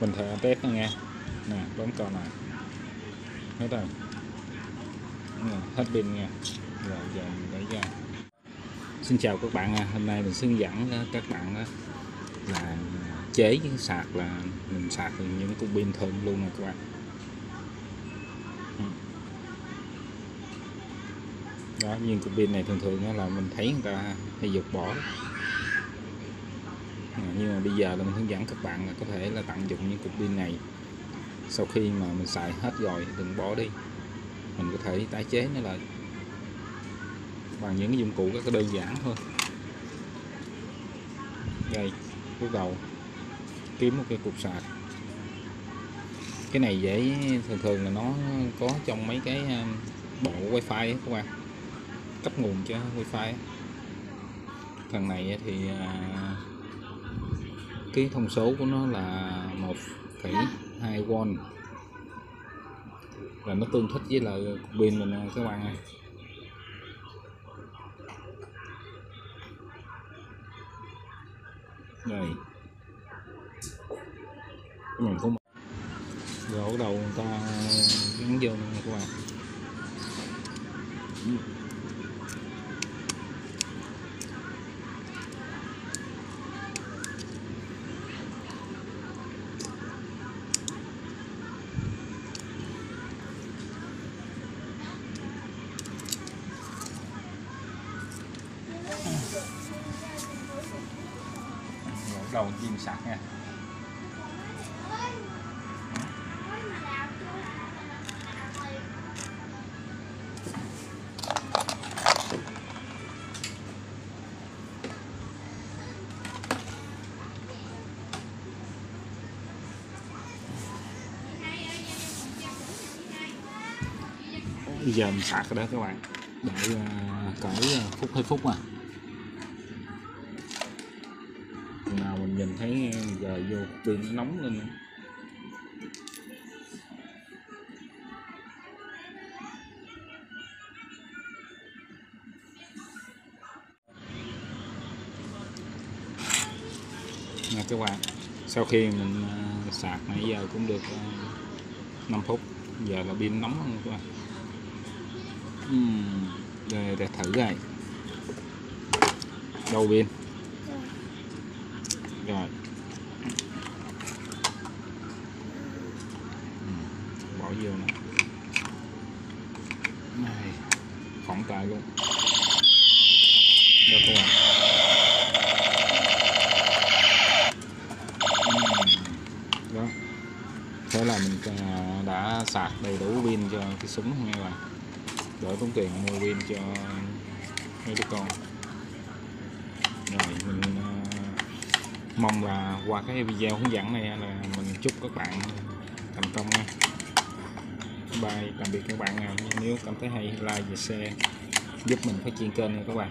mình thử test nó nghe. Nè bấm còn này. Hết rồi. Nè, hết pin nha rồi giờ mình lấy ra. Xin chào các bạn à. hôm nay mình hướng dẫn các bạn là chế cái sạc là mình sạc những cục pin thường luôn nè các bạn. Đó nhưng cục pin này thường thường là mình thấy người ta hay dục bỏ. À, nhưng mà bây giờ là mình hướng dẫn các bạn là có thể là tận dụng những cục pin này. Sau khi mà mình xài hết rồi đừng bỏ đi. Mình có thể tái chế nó lại. Bằng những cái dụng cụ rất là đơn giản thôi. Đây bước đầu. Kiếm một cái cục sạc. Cái này dễ thường thường là nó có trong mấy cái à, bộ wifi á các bạn. Cấp nguồn cho wifi á. thằng này thì à, cái thông số của nó là 1,2V là nó tương thích với là cục pin mình nè các bạn ơi. Đây. Mình có một rồi bắt đầu người ta gắn vô nè các bạn. Cầu bắt chim sạc nha. Bây giờ mình sạc rồi đó các bạn. Để uh, ờ, cỡ ờ, phút hơi phút à. Mình nhìn thấy giờ vô pin nó nóng lên nè. Các bạn sau khi mình à, sạc nãy giờ cũng được à, 5 phút. Giờ là pin nóng luôn các bạn uhm, để, để thử rồi đầu pin? Rồi. Ừ, bỏ vô nè. Này, phỏng tay luôn. Cho các bạn đó thế là mình à, đã sạc đầy đủ pin cho cái súng nha các bạn đỡ tốn tiền mua pin cho mấy đứa con. Rồi, mình mong là qua cái video hướng dẫn này là mình chúc các bạn thành công nha. Bye, tạm biệt các bạn nào nếu cảm thấy hay, like và share giúp mình phát triển kênh nha các bạn.